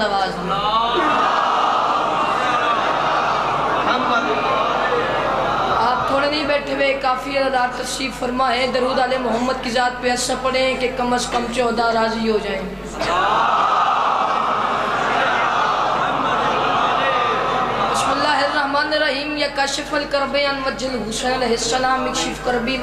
आवाज़ में आप थोड़े नहीं बैठे हुए, काफ़ी अदार तशरीफ़ फरमा है। दरूद आले मोहम्मद की ज़ात पे ऐसा पढ़े कि कम अज़ कम चौदह राज़ी हो जाए। रहीम या कशफल अनवजल हुसैन करबी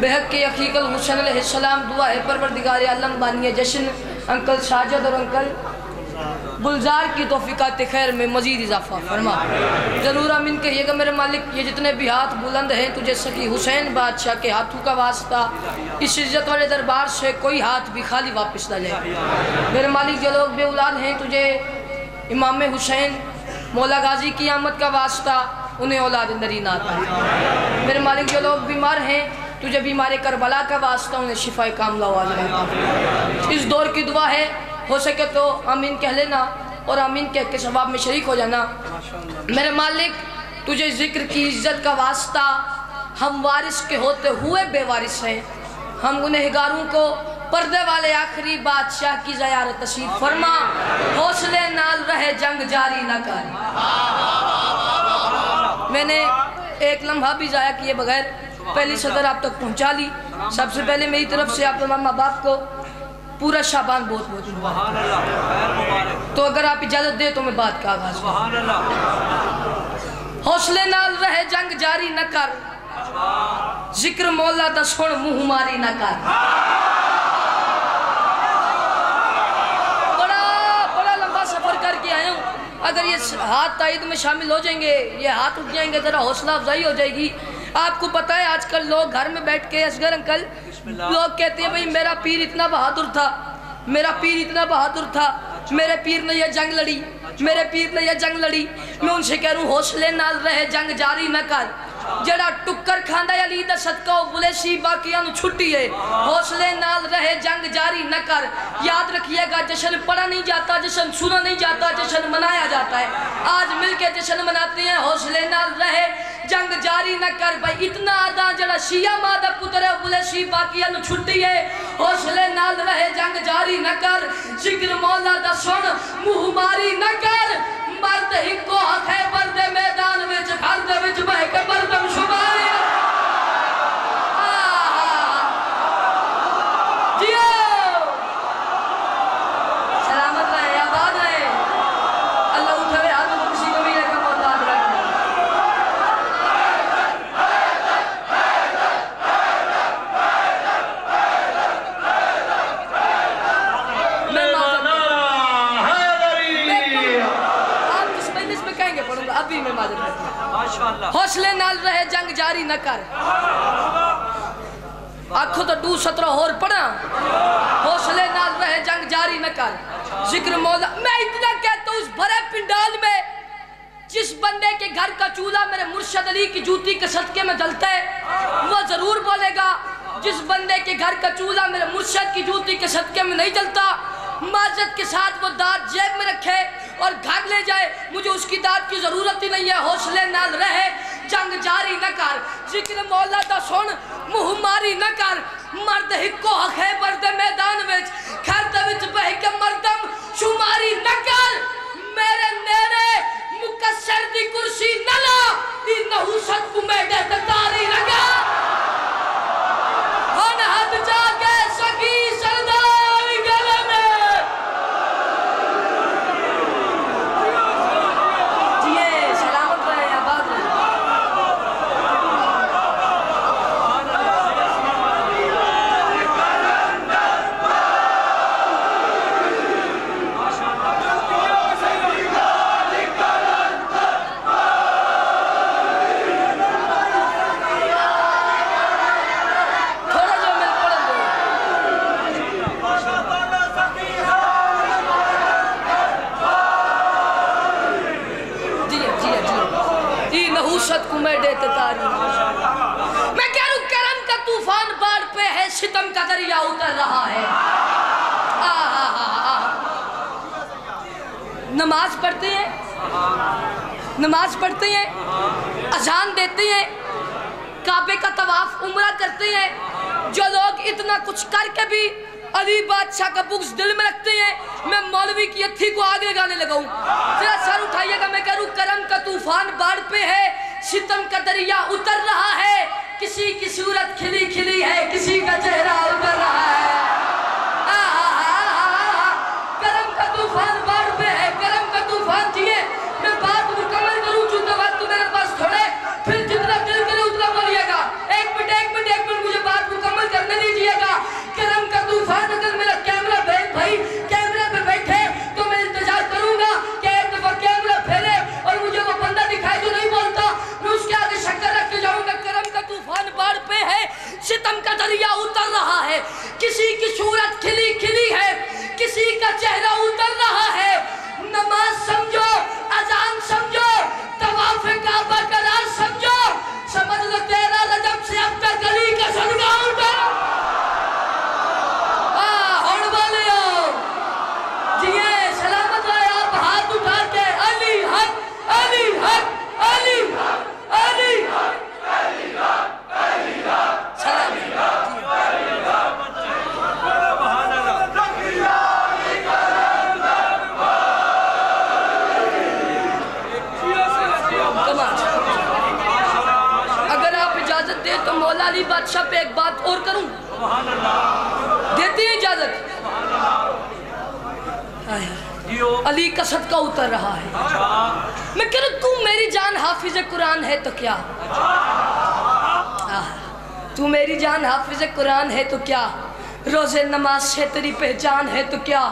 बेहक के अकीकल हुसैन अलैहिस्सलाम दुआ है परवरदिगार आलम बानिया जश्न। अंकल साजद और अंकल, गुलजार की तोफ़ीक़ात खैर में मज़ीद इजाफा फरमा। ज़रूर अमीन कहिएगा, मेरे मालिक, ये जितने भी हाथ बुलंद हैं तुझे सकी हुसैन बादशाह के हाथों का वास्ता, इस इज़्ज़त वाले दरबार से कोई हाथ भी खाली वापस ना जाए मेरे मालिक, जो लोग बे औलाद हैं तुझे, इमाम हुसैन, मौला गाजी की आमद का वास्ता, उन्हें औलाद नरीना आता है। मेरे मालिक, जो लोग बीमार हैं तुझे बीमारी करबला का वास्ता उन्हें शिफा कामला हुआ इस दौर की दुआ है हो सके तो आमीन कह लेना और आमीन कह के सवाब में शरीक हो जाना। मेरे मालिक तुझे ज़िक्र की इज़्ज़त का वास्ता हम वारिस के होते हुए बेवारिस हैं। हम गुनहगारों को पर्दे वाले आखिरी बादशाह की जयारत तशीफ फरमा हौसले नाल रहे जंग जारी न कर। मैंने एक लम्हा भी जाया किए बगैर पहली सदर आप तक पहुँचा ली। सबसे पहले मेरी तरफ़ से आप मामा बाप को पूरा शाबान बहुत बहुत तो अगर आप इजाज़त दे तो मैं बात का आगाज़ हौसले नाल रहे जंग जारी न कर। ज़िक्र मौला दा सुन, मुँह मारी न कर। अगर ये हाथ ताइद में शामिल हो जाएँगे, ये हाथ उठ जाएँगे, ज़रा हौसला अफजाई हो जाएगी। आपको पता है आजकल लोग घर में बैठ के असगर अंकल लोग कहते हैं भाई मेरा पीर इतना बहादुर था मेरा पीर इतना बहादुर था मेरे पीर ने यह जंग लड़ी मेरे पीर ने यह जंग लड़ी मैं उनसे कह रहा हूँ हौसले नाल रहे जंग जारी न कर। जड़ा टुक्कर खांदा अली दा सदका बुले सी बाकियाँ छुट्टी है। हौसले नाल रहे जंग जारी न कर। याद रखिएगा जश्न पढ़ा नहीं जाता जश्न सुना नहीं जाता जश्न मनाया जाता है। आज मिलके जश्न मनाते हैं हौसले नाल रहे जंग जारी न कर भाई, इतना आदा जरा शिया माँ का पुत्र है बोले शी बाकियाँ छुट्टी है। हौसले नाल रहे, जंग जारी न कर। ज़िक्र मौला दा सुन, मुँह मारी न कर। मर्द हिको है बरदे मैदान में घर दे बह के बरदम शुमारी सलामत रहे आबाद रहे अल्लाह उठावे हाथ को खुशी को भी रखा मोहताज रखे मैं आप जिस मजलिस में कहेंगे पढ़ूँगा अभी मैं माजर करता हौसले नाल रहे जंग जारी न कर। आखो तो दू सत्रह और पढ़ा। हौसले नाल रहे जंग जारी न कर। ज़िक्र मौला, मैं इतना कहता हूँ उस भरे पिंडाल में, जिस बंदे के घर का चूल्हा मेरे मुर्शद अली की जूती के सदके में जलता है वो ज़रूर बोलेगा, जिस बंदे के घर का चूल्हा मेरे मुर्शद की जूती के सदके में नहीं जलता माजत के साथ वो दांत जेब में रखे और घर ले जाए, मुझे उसकी दांत की ज़रूरत ही नहीं है, हौसले नाल रहे जंग जारी न कर। ज़िक्र मौला दा सुन, मुँह मारी न कर। मर्द हिको खैबर दे मैदान विच। खैर दे विच बह के मर्दम शुमारी न कर। मेरे नेरे मुकसर दी कुर्सी न ला। दी नहुसत को मेडे ते तारी लगा हन हाथ जाके सकी सरदार गले में जिए सलामत रहे आबाद रहे थोड़ा जो मिल पड़ दो जी जी जी ई नहुसत को मैं देते तारी। मैं कह रहा करम का तूफ़ान बाढ़ पे है, सितम का दरिया उतर रहा है। नमाज़ पढ़ते हैं? नमाज़ पढ़ते हैं? अजान देते हैं? काबे का तवाफ, उम्रा करते हैं? जो लोग इतना कुछ करके भी अली बादशाह का बुक्स दिल में रखते हैं, मैं मौलवी की अथी को आगे गाने लगाऊँ। जरा सर उठाइएगा, मैं खिली खिली है किसी का चेहरा। सितम का दरिया उतर रहा है। किसी की सूरत खिली खिली है, किसी का चेहरा उतर रहा है। नमाज़ समझो अजान समझो तवाफ काबा करार समझो समझ लो तेरा रजब से अब तक गली का सदका उतर आ, होड़ वाले हो। जिए सलामत रहे आप हाथ उठा के अली हक अली हक अली हक अली सलाम कमाल अगर आप इजाज़त दे तो मौला अली बादशाह पे एक बात और करूँ देती है इजाज़त हाय हाय। अली का सदका उतर रहा है। मैं कह रहा तू मेरी जान हाफिज कुरान है तो क्या? तू मेरी जान हाफिज कुरान है तो क्या? रोज़े नमाज़ से तेरी पहचान है तो क्या?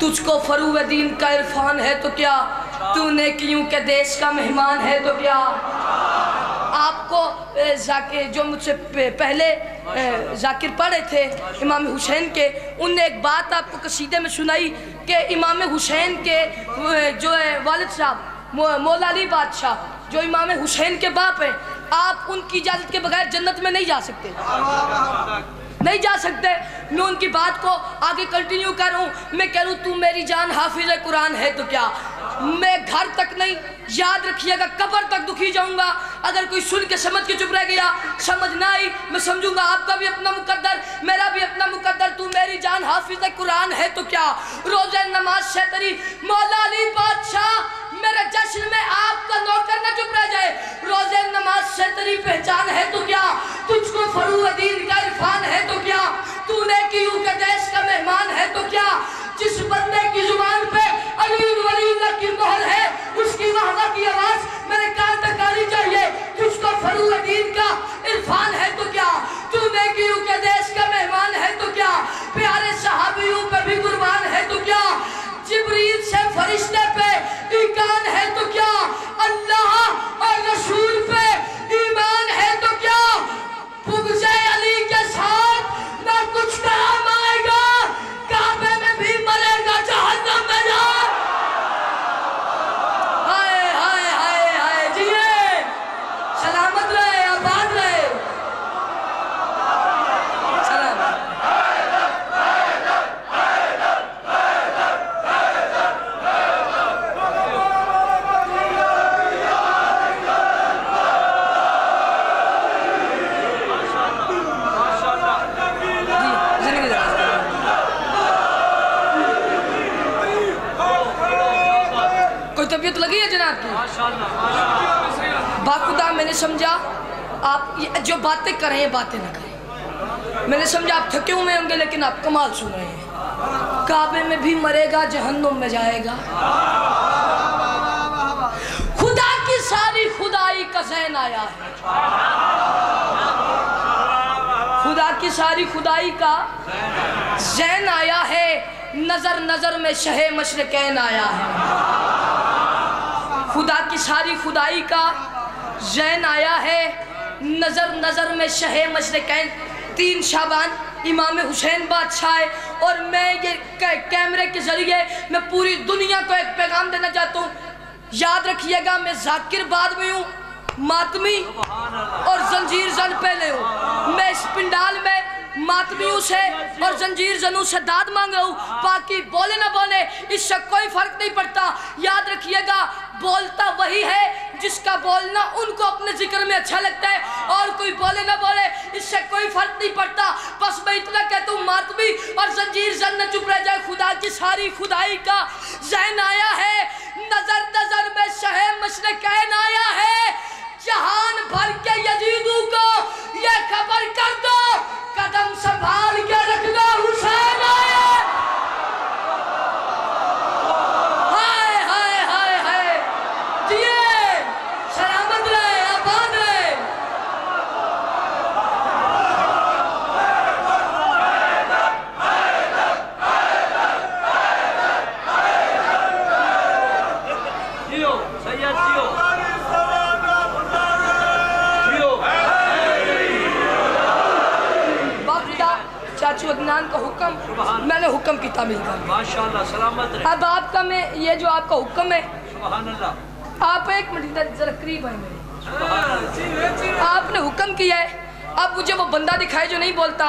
तुझको फरूव दीन का इरफान है तो क्या? तूने क्यों के देश का मेहमान है तो क्या? आपको जो मुझसे पहले जाकिर पढ़े थे इमाम हुसैन के उनने एक बात आपको कसीदे में सुनाई कि इमाम हुसैन के जो है वालद साहब मौ- मौला अली बादशाह जो इमाम हुसैन के बाप हैं आप उनकी इजाज़त के बगैर जन्नत में नहीं जा सकते। नहीं जा सकते। मैं उनकी बात को आगे कंटिन्यू कर मैं कह हूँ तू मेरी जान हाफिज कुरान है तो क्या? मैं घर तक नहीं। याद रखिएगा कबर तक दुखी जाऊँगा, अगर कोई सुन के समझ के चुप रह गया, समझ ना आई, मैं समझूँगा, आपका भी अपना मुकद्दर, मेरा भी अपना मुकद्दर, तू मेरी जान हाफिज कुरान है तो क्या? रोज़े नमाज़ से तेरी, मौला अली बादशाह, मेरे जश्न में आपका नौकर ना चुप रह जाए। रोज़े नमाज़ से तेरी, पहचान है तो क्या? तुझको फरू दीन का इरफान है तो क्या? तूने की के देश का मेहमान है तो क्या? जिस बंदे की ज़ुबान की मोहर है। उसकी वाहवा की आवाज़ मेरे कान तक आनी चाहिए। तुझको फरूल दीन का इरफान है तो क्या? तू नेकियों के देश का मेहमान है तो क्या? प्यारे सहाबियों पर भी कुर्बान है तो क्या? की बाखुदा मैंने समझा, आप जो बातें कर रहे हैं बातें ना करें। मैंने समझा, आप थके हुए होंगे, लेकिन आप कमाल सुन रहे हैं। काबे में भी मरेगा, जहन्नुम में जाएगा। खुदा की सारी खुदाई का जहन आया है। खुदा की सारी खुदाई का जैन आया है। नज़र नज़र में शहे मशरकैन आया है। खुदा की सारी खुदाई का जैन आया है। नज़र नज़र में शहे मशरकैन तीन शाबान, इमाम हुसैन बादशाह है। और मैं ये कैमरे के ज़रिए मैं पूरी दुनिया को एक पैगाम देना चाहता हूँ। याद रखिएगा, मैं जाकिर बाद में हूँ, मातमी और जंजीर जन पहले हूँ। मैं इस पिंडाल में मातमियों से और जंजीर जनों से दाद मांग रहा हूँ। बाकी बोले ना बोले, इससे कोई फ़र्क नहीं पड़ता। बोलता वही है जिसका बोलना उनको अपने ज़िक्र में अच्छा लगता है। और कोई बोले ना बोले इससे कोई फ़र्क नहीं पड़ता। बस मैं इतना कहता हूँ मातमी और जंजीर जन न चुप रह जाए खुदा की सारी खुदाई का जहन आया है। नज़र नज़र में शहे मशरक आया है। जहान भर के यजीदू को ये खबर कर दो कदम संभाल के रखना हुसैन आया हाय हाय हाय हाय जिए सलामत रहे आबाद रहे जियो सैयद जियो जियो बाबा चाचू अदनान का हुक्म मैंने हुक्म की मिलता कर माशाल्लाह सलामत रहे। अब आपका मैं ये जो आपका हुक्म है आप एक मिनट जरा करीब है मेरे। आपने हुक्म किया है अब मुझे वो बंदा दिखाए जो नहीं बोलता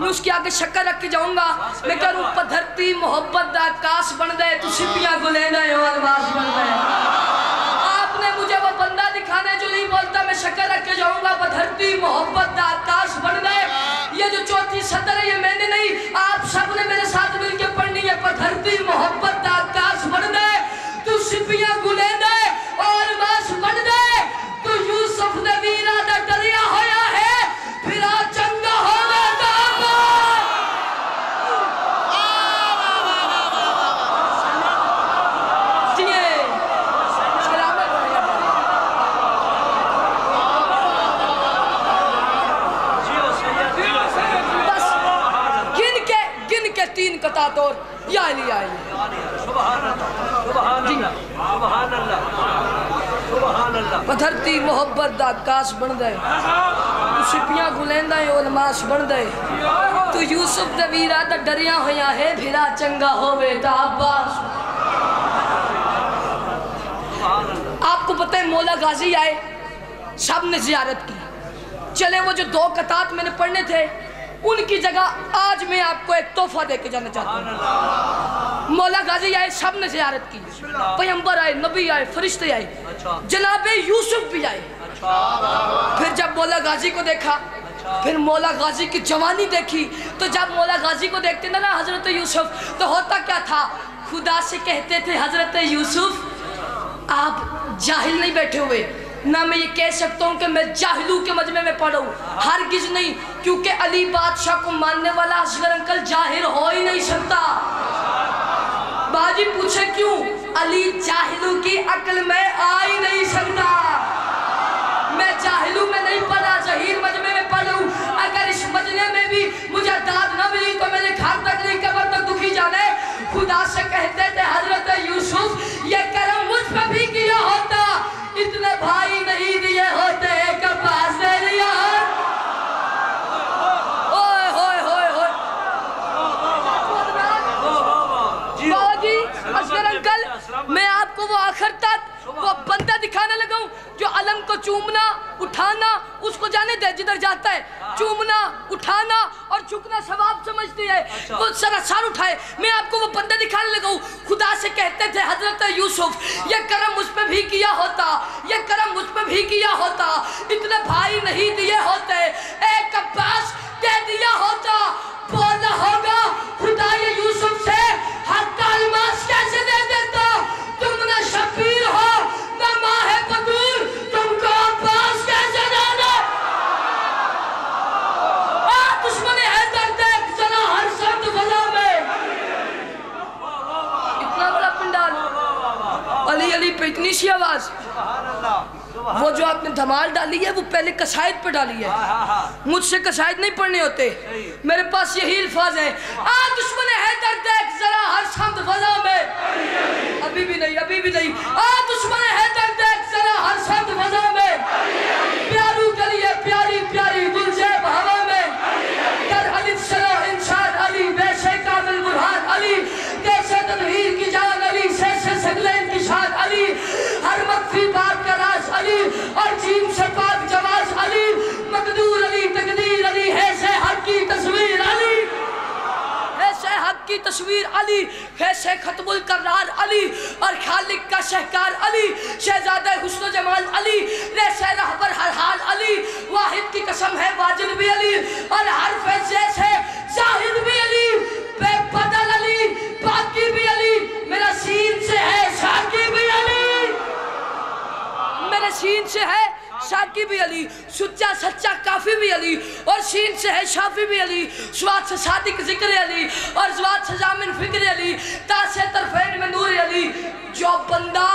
मैं उसके आगे शक्कर रख के जाऊँगा। मैं कह रू धरती मोहब्बत का आकाश बन गए तू सिपियाँ गुले है और बन गए आपने मुझे वो बंदा दिखाना है जो नहीं शक्कर रख के जाऊँगा बधरती मोहब्बत आकाश बन गए। ये जो चौथी सतर है ये मैंने नहीं आप सबने मेरे साथ मिलकर पढ़नी है बधरती मोहब्बत आकाश बन गए। तू सिपिया गुले कता तोड़ या अली या अली सुभान अल्लाह सुभान अल्लाह सुभान अल्लाह सुभान अल्लाह पधरती मोहब्बत दा आकाश बन गए। तू सिपियाँ गुलेंदा है और मास बन गए। तू यूसुफ दे वीरा दा डरिया होया है फिरा चंगा होवे ता अब्बास। आपको पता है मौला गाजी आए सबने जियारत की। चले वो जो दो कतात मैंने पढ़ने थे उनकी जगह आज मैं आपको एक तोहफा दे के जाना चाहता हूँ। मौला गाजी आए सबने जियारत की। पैगंबर आए नबी आए फरिश्ते आए। अच्छा। जनाबे यूसुफ भी आए। अच्छा। फिर जब मौला गाजी को देखा फिर मौला गाजी की जवानी देखी तो जब मौला गाजी को देखते ना ना हज़रत यूसुफ तो होता क्या था? खुदा से कहते थे हज़रत यूसुफ आप जाहिल नहीं बैठे हुए। ना मैं ये कह सकता हूँ कि मैं जाहिलू के मजमे में पढ़ा हर गिज नहीं, क्योंकि अली बादशाह को मानने वाला असगर अंकल ज़ाहिर हो ही नहीं सकता। बाजी पूछे क्यों? अली जाहिलू की अकल में आ ही नहीं सकता। मैं जाहिलू में नहीं पढ़ा जहीर मजमे में पढ़ूं अगर इस मजमे में भी मुझे दाद न मिली तो मेरे घर तक नहीं, कबर तक दुखी जाने। खुदा से कहते थे, हज़रत यूसुफ, ये करम मुझ पर भी किया होता। भाई नहीं दिए होते अंकल मैं आपको वो आखिर तक वो बंदा दिखाने लगा हूँ। जो अलम को चूमना उठाना उसको जाने दे जिधर जाता है। चूमना उठाना और झुकना सवाब समझती है। अच्छा। वो सरा सर उठाए। मैं आपको वो बंदा दिखाने लगा खुदा से कहते थे हज़रत यूसुफ ये करम मुझ पे भी किया होता। ये करम मुझ पे भी किया होता। इतने भाई नहीं दिए होते। एक अब्बास दे दिया होता। बोला होगा खुदा ये यूसुफ से हर कैसे दे देता? सी आवाज़। वो जो आपने धमाल डाली है वो पहले कसायद पे डाली है। हाँ हाँ हाँ। मुझसे कसायद नहीं पढ़ने होते। मेरे पास यही अल्फाज है। आ दुश्मन है देख जरा हर समत फजा में। अभी भी नहीं अभी भी नहीं। आ दुश्मन है देख जरा हर शब्द फजा तस्वीर अली फैसे खतमुल करार अली, और खालिक का शहकार अली, शहजादा हुस्न जमाल अली रहसे रहबर हर हाल अली, वाहिद की कसम है वाजिद भी अली, और हर फैसले से जाहिद भी अली, बेबदल अली, बाकी भी अली, मेरा सीन से है शाकी भी अली। मेरे सीन से है शाकी भी अली, सुच्चा सच्चा काफ़ी भी अली, और शीन से है शाफी भी अली, स्वाद से सादिक ज़िक्र अली, और स्वाद से जामिन फ़िक्र अली, तासे तरफेन में नूर अली, जो बंदा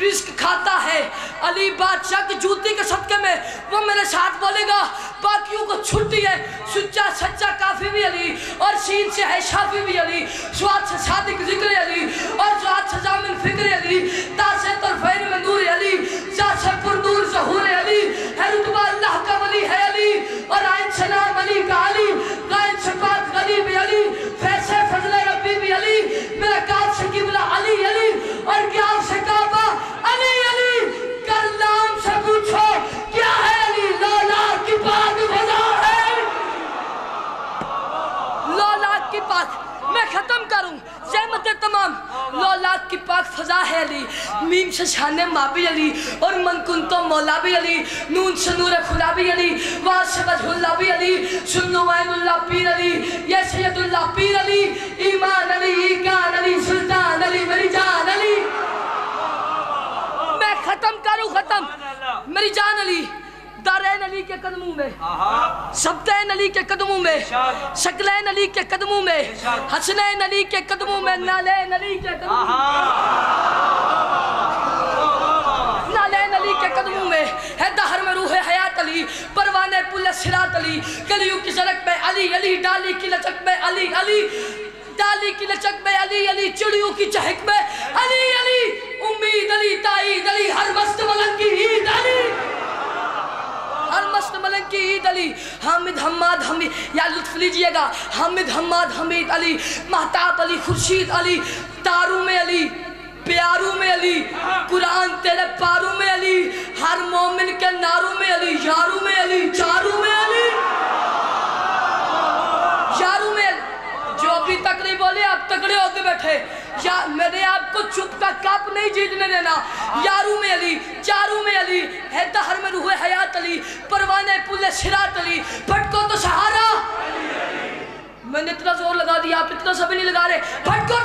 रिस्क खाता है। अली बादशाह की जूती के सदके में वो मेरे साथ बोलेगा, बाकियों को छुट्टी है। सुच्चा सच्चा काफ़ी भी अली, और सीन से है शाफी भी अली, स्वाद से सादिक ज़िक्र अली, और स्वाद से जामिन फ़िक्र अली, तासे तरफेन में नूर अली जासे जहूर अली, है रुतबा अल्लाह का वली, है अली। और आइन सलाम अली का अली गायन शफात गली भी अली फैसे फजले रब्बी भी अली, मेरा काब से किबला अली अली, और क्या से काबा अली अली। कर नाम से पूछो, क्या है अली? लौला की बात बजा है। लौलाक की पाक मैं खत्म करूँ, जहमत तमाम। लौलाक की पाक फजा है अली। मीम से शान माबी अली। और मनकुन तो मौला भी अली। नून से नूर खुदा भी अली। वाह से वजहुल्ला भी अली। सुन्नो वैनुल्ला पीर अली। ये सैयदुल्ला पीर अली। ईमान अली, ईकान अली, सुल्तान अली, मेरी जान अली। मैं खत्म करूँ, खत्म। मेरी जान अली। दारैन अली के कदमों में। सबतैन अली के कदमों में शकलैन अली के कदमों में हसनैन अली के कदमों में नालैन अली के कदमों नालैन अली के कदमों में है दहर में रूह हयात अली परवाने पुल सिरात अली कलियों की सड़क में अली अली डाली की लचक में अली अली डाली की लचक में अली अली चिड़ियों की चहक में अली अली उम्मीद अली ताईद अली हर मस्त मलंग की ईद अली। मस्त मलंग की ईद अली। हामिद हम्माद हमीद या लुत्फ लीजिएगा। हामिद हम्माद हमीद अली, महताब अली, खुर्शीद अली, तारू में अली, प्यारू में अली, कुरान तेरे पारू में अली, हर मोमिन के नारू में अली, यारू में अली, चारू में अली। यारू में, जो अभी तक नहीं बोले आप तगड़े होके बैठे। या मैंने आपको चुप का कप नहीं जीतने देना। यारू में अली, चारू में अली है तहर में रूह हयात अली, परवाने पुले सिरात अली फटको तो सहारा। मैंने इतना ज़ोर लगा दिया, आप इतना सभी नहीं लगा रहे। फटको